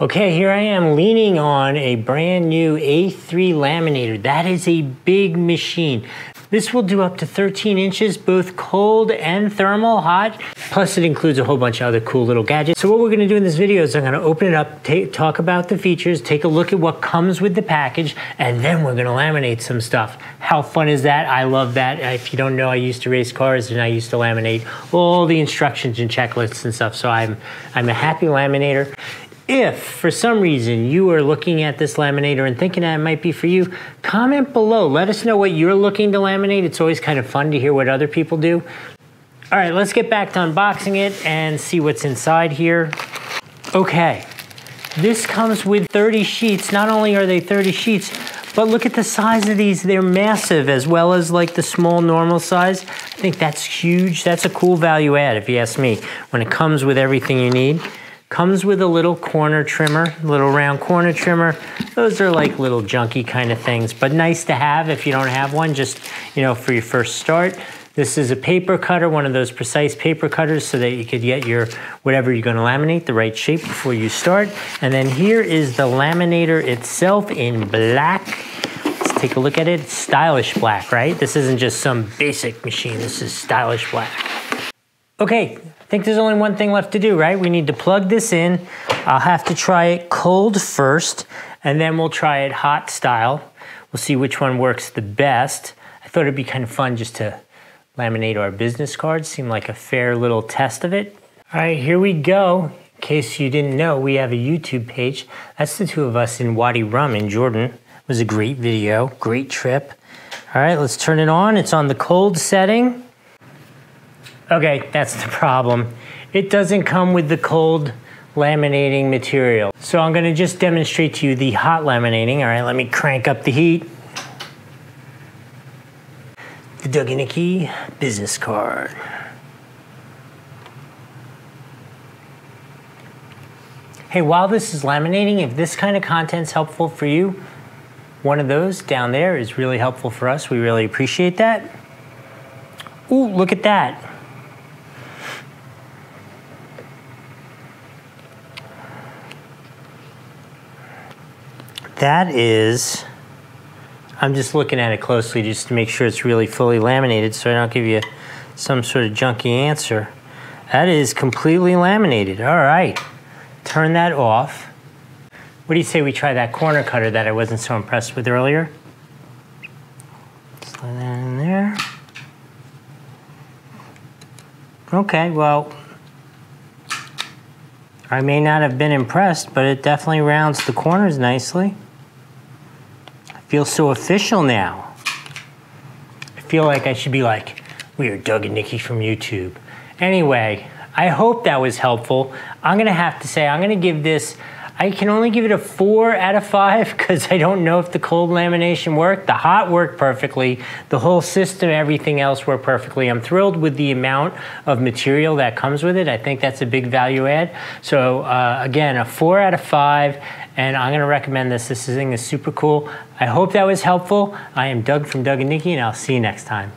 Okay, here I am leaning on a brand new A3 laminator. That is a big machine. This will do up to 13 inches, both cold and thermal hot. Plus it includes a whole bunch of other cool little gadgets. So what we're gonna do in this video is I'm gonna open it up, talk about the features, take a look at what comes with the package, and then we're gonna laminate some stuff. How fun is that? I love that. If you don't know, I used to race cars and I used to laminate all the instructions and checklists and stuff. So I'm, I'm a happy laminator. If for some reason you are looking at this laminator and thinking that it might be for you, comment below. Let us know what you're looking to laminate. It's always kind of fun to hear what other people do. All right, let's get back to unboxing it and see what's inside here. Okay, this comes with 30 sheets. Not only are they 30 sheets, but look at the size of these. They're massive as well as like the small normal size. I think that's huge. That's a cool value add if you ask me when it comes with everything you need. Comes with a little corner trimmer, little round corner trimmer. Those are like little junky kind of things, but nice to have if you don't have one, just, you know, for your first start. This is a paper cutter, one of those precise paper cutters so that you could get your, whatever you're gonna laminate, the right shape before you start. And then here is the laminator itself in black. Let's take a look at it. It's stylish black, right? This isn't just some basic machine. This is stylish black. Okay, I think there's only one thing left to do, right? We need to plug this in. I'll have to try it cold first, and then we'll try it hot style. We'll see which one works the best. I thought it'd be kind of fun just to laminate our business cards. Seemed like a fair little test of it. All right, here we go. In case you didn't know, we have a YouTube page. That's the two of us in Wadi Rum in Jordan. It was a great video, great trip. All right, let's turn it on. It's on the cold setting. Okay, that's the problem. It doesn't come with the cold laminating material. So I'm gonna just demonstrate to you the hot laminating. All right, let me crank up the heat. The and business card. Hey, while this is laminating, if this kind of content's helpful for you, one of those down there is really helpful for us. We really appreciate that. Ooh, look at that. That is, I'm just looking at it closely just to make sure it's really fully laminated so I don't give you some sort of junky answer. That is completely laminated. All right, turn that off. What do you say we try that corner cutter that I wasn't so impressed with earlier? Slide that in there. Okay, well, I may not have been impressed, but it definitely rounds the corners nicely. Feels so official now. I feel like I should be like, we are Doug and Nikki from YouTube. Anyway, I hope that was helpful. I'm gonna have to say, I'm gonna give this, I can only give it a four out of five because I don't know if the cold lamination worked. The hot worked perfectly. The whole system, everything else worked perfectly. I'm thrilled with the amount of material that comes with it. I think that's a big value add. So uh, again, a four out of five and I'm gonna recommend this. This thing is super cool. I hope that was helpful. I am Doug from Doug and Nikki, and I'll see you next time.